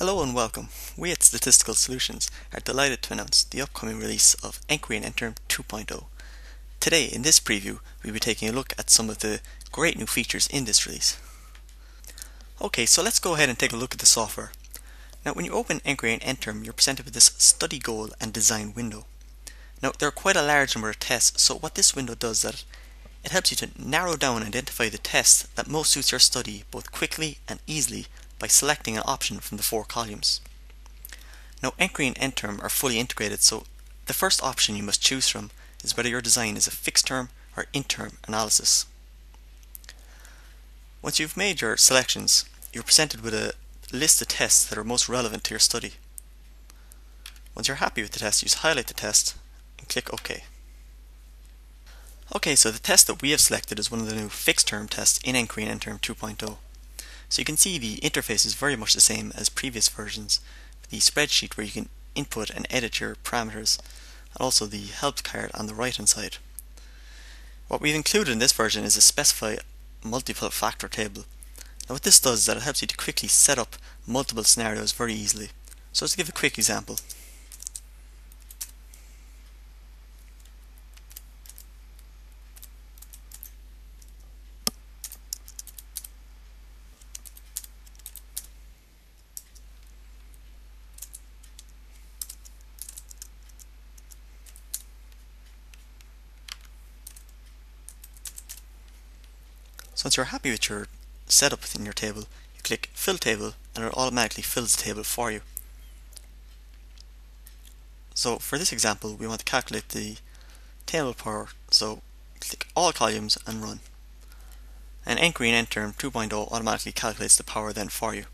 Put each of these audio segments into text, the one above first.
Hello and welcome. We at Statistical Solutions are delighted to announce the upcoming release of nQuery and nTerim 2.0. Today, in this preview, we'll be taking a look at some of the great new features in this release. Okay, so let's go ahead and take a look at the software. Now, when you open nQuery and nTerim, you're presented with this study goal and design window. Now, there are quite a large number of tests, so what this window does is that it helps you to narrow down and identify the test that most suits your study both quickly and easily by selecting an option from the four columns. Now nQuery and nTerim are fully integrated so the first option you must choose from is whether your design is a fixed term or interim analysis. Once you've made your selections, you're presented with a list of tests that are most relevant to your study. Once you're happy with the test, you just highlight the test and click OK. Okay, so the test that we have selected is one of the new fixed term tests in nQuery and nTerim 2.0. So you can see the interface is very much the same as previous versions. The spreadsheet where you can input and edit your parameters, and also the help card on the right hand side. What we've included in this version is a specify multiple factor table. Now what this does is that it helps you to quickly set up multiple scenarios very easily. So let's give a quick example. So once you're happy with your setup within your table, you click Fill Table and it automatically fills the table for you. So for this example, we want to calculate the table power, so click All Columns and Run. And nQuery and nTerim 2.0 automatically calculates the power then for you.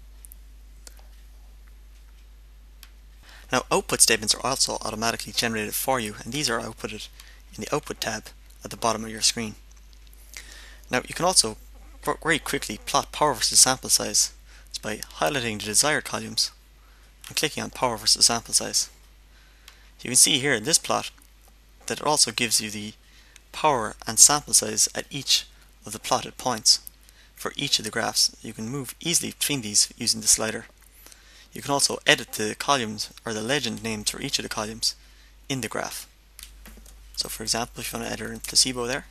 Now output statements are also automatically generated for you and these are outputted in the Output tab at the bottom of your screen. Now you can also very quickly plot power versus sample size it's by highlighting the desired columns and clicking on power versus sample size. You can see here in this plot that it also gives you the power and sample size at each of the plotted points for each of the graphs. You can move easily between these using the slider. You can also edit the columns or the legend names for each of the columns in the graph. So for example, if you want to enter in placebo there,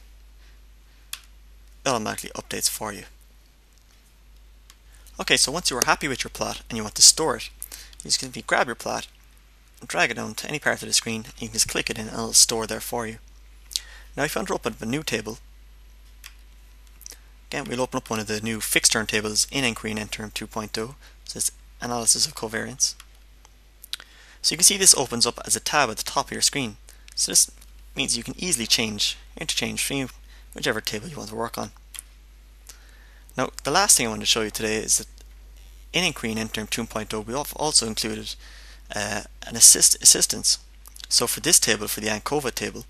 automatically updates for you. Okay, so once you are happy with your plot and you want to store it, you just simply grab your plot, drag it down to any part of the screen, and you can just click it in and it'll store there for you. Now if you want to open up a new table, again we'll open up one of the new fixed term tables in nQuery and nTerim 2.0, it says Analysis of Covariance. So you can see this opens up as a tab at the top of your screen. So this means you can easily change, interchange whichever table you want to work on. Now, the last thing I want to show you today is that in and nTerim 2.0 we have also included uh, an assist assistance. So for this table, for the ANCOVA table,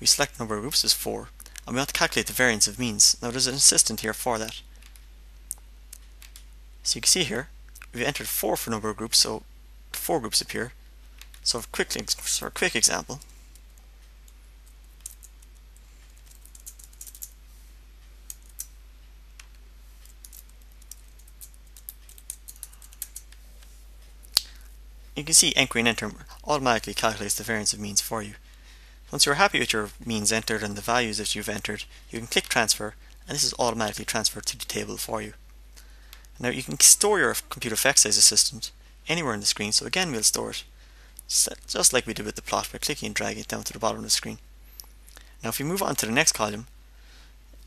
we select number of groups as 4 and we want to calculate the variance of means. Now there's an assistant here for that. So you can see here, we've entered 4 for number of groups, so 4 groups appear. So for, quickly, for a quick example, You can see nQuery and nTerim automatically calculates the variance of means for you. Once you're happy with your means entered and the values that you've entered, you can click transfer and this is automatically transferred to the table for you. Now you can store your computer effect size assistant anywhere on the screen, so again we'll store it just like we did with the plot by clicking and dragging it down to the bottom of the screen. Now if you move on to the next column,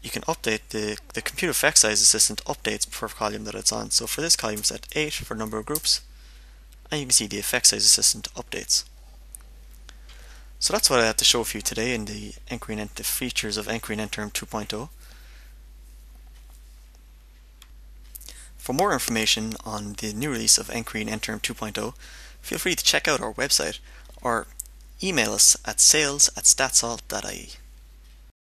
you can update the, the computer effect size assistant updates per column that it's on. So for this column set 8 for number of groups, and you can see the effect size assistant updates. So that's what I had to show for you today in the nQuery the features of nQuery and nTerim 2.0. For more information on the new release of nQuery and nTerim 2.0, feel free to check out our website or email us at sales at statsol.ie.